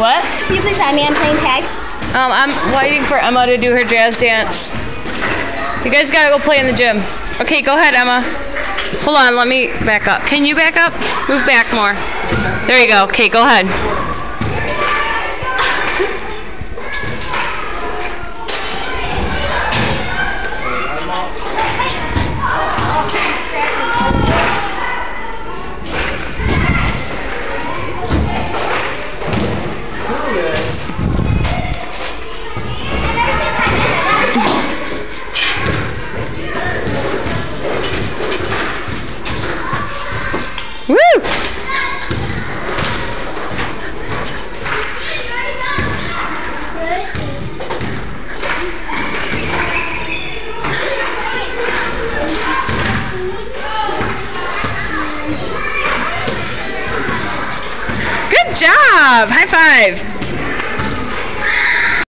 What? Can you please have me? I'm playing tag. Um, I'm waiting for Emma to do her jazz dance. You guys gotta go play in the gym. Okay, go ahead, Emma. Hold on, let me back up. Can you back up? Move back more. There you go. Okay, go ahead. Woo! Good job! High five!